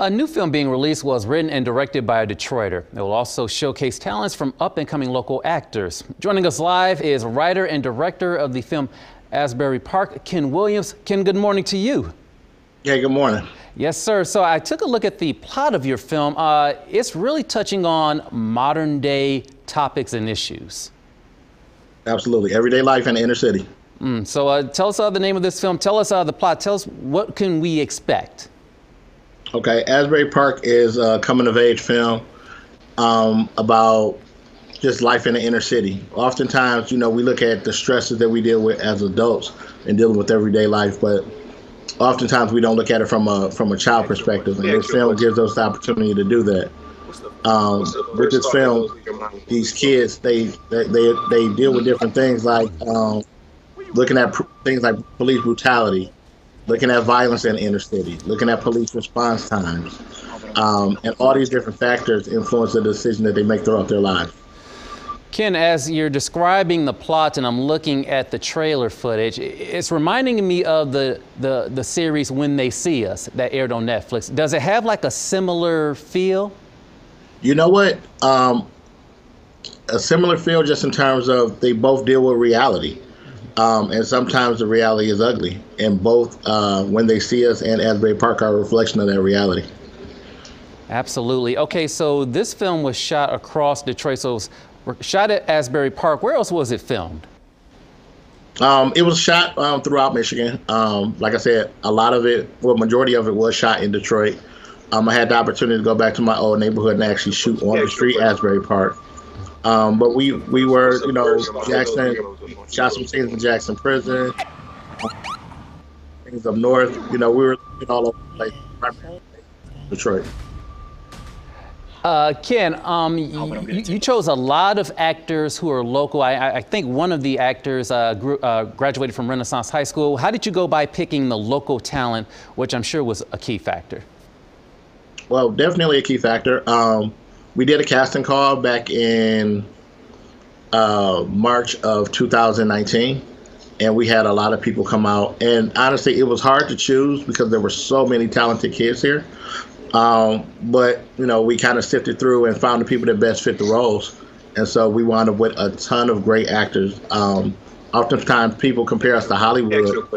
A new film being released was written and directed by a Detroiter. It will also showcase talents from up and coming local actors. Joining us live is writer and director of the film Asbury Park, Ken Williams. Ken, good morning to you. Yeah, good morning. Yes, sir. So I took a look at the plot of your film. Uh, it's really touching on modern day topics and issues. Absolutely. Everyday life in the inner city. Mm, so uh, tell us uh, the name of this film. Tell us uh, the plot. Tell us what can we expect. Okay, Asbury Park is a coming of age film um, about just life in the inner city. Oftentimes, you know, we look at the stresses that we deal with as adults and dealing with everyday life, but oftentimes we don't look at it from a from a child perspective. And this film gives us the opportunity to do that. Um, with this film, these kids they they they, deal with different things like um, looking at pr- things like police brutality, looking at violence in the inner city, looking at police response times, um, and all these different factors influence the decision that they make throughout their lives. Ken, as you're describing the plot and I'm looking at the trailer footage, it's reminding me of the, the, the series When They See Us that aired on Netflix. Does it have like a similar feel? You know what? Um, a similar feel just in terms of they both deal with reality. Um, and sometimes the reality is ugly. And both uh, When They See Us and Asbury Park are a reflection of that reality. Absolutely. Okay, so this film was shot across Detroit. So it was shot at Asbury Park. Where else was it filmed? Um, it was shot um, throughout Michigan. Um, like I said, a lot of it, well, majority of it was shot in Detroit. Um, I had the opportunity to go back to my old neighborhood and actually shoot on the street, Asbury Park. Um, but we we were, you know, Jackson shot some scenes in Jackson Prison, things up north. You know, we were all over the place, Detroit. Uh, Ken, um, you, you, chose a lot of actors who are local. I, I think one of the actors uh, grew, uh, graduated from Renaissance High School. How did you go by picking the local talent, which I'm sure was a key factor? Well, definitely a key factor. Um, we did a casting call back in uh, March of 2019, and we had a lot of people come out. And honestly, it was hard to choose because there were so many talented kids here. Um, but you know, we kind of sifted through and found the people that best fit the roles, and so we wound up with a ton of great actors. Um, oftentimes, people compare us to Hollywood,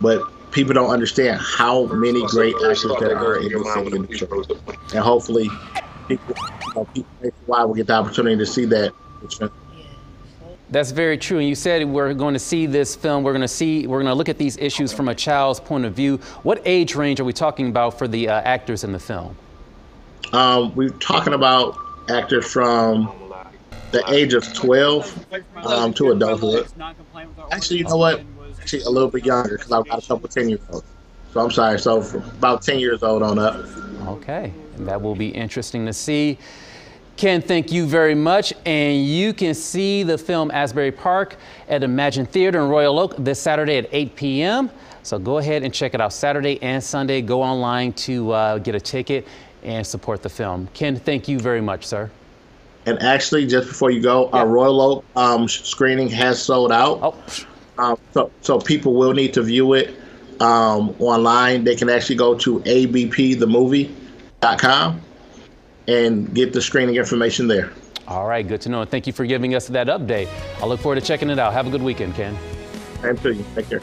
but people don't understand how many great actors there are in this city. And hopefully, people, you know, people why we get the opportunity to see that. That's very true. And you said we're going to see this film. We're going to see. We're going to look at these issues from a child's point of view. What age range are we talking about for the uh, actors in the film? Um, we're talking about actors from the age of 12 um, to adulthood. Actually, you know what? Actually, a little bit younger because I've got a couple 10 years old. So I'm sorry. So about 10 years old on up. Okay, and that will be interesting to see. Ken, thank you very much. And you can see the film Asbury Park at Emagine Theater in Royal Oak this Saturday at 8 p.m. So go ahead and check it out Saturday and Sunday. Go online to uh, get a ticket and support the film. Ken, thank you very much, sir. And actually, just before you go, yeah. our Royal Oak um, screening has sold out. Oh. Um, so, so people will need to view it um, online. They can actually go to abpthemovie.com and get the screening information there. All right, good to know. And thank you for giving us that update. I look forward to checking it out. Have a good weekend, Ken. To you. Take care.